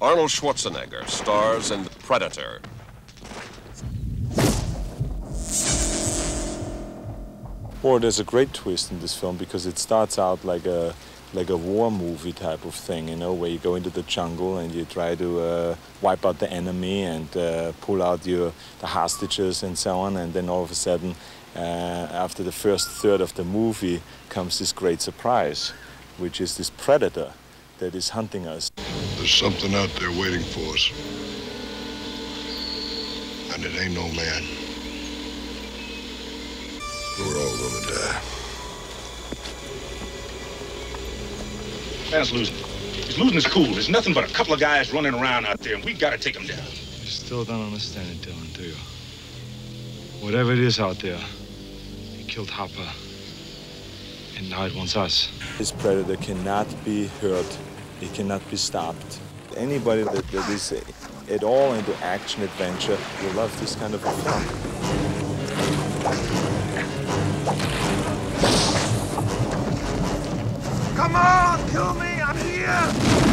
Arnold Schwarzenegger stars in Predator. Or there's a great twist in this film because it starts out like a like a war movie type of thing, you know, where you go into the jungle and you try to uh, wipe out the enemy and uh, pull out your the hostages and so on, and then all of a sudden, uh, after the first third of the movie, comes this great surprise, which is this predator that is hunting us. There's something out there waiting for us, and it ain't no man. We're all gonna die. Man's losing. He's losing his cool. There's nothing but a couple of guys running around out there, and we gotta take him down. You still don't understand it, Dillon, do you? Whatever it is out there, he killed Hopper. And now it wants us. This predator cannot be hurt. It cannot be stopped. Anybody that, that is at all into action adventure will love this kind of film. Come on, kill me! I'm here!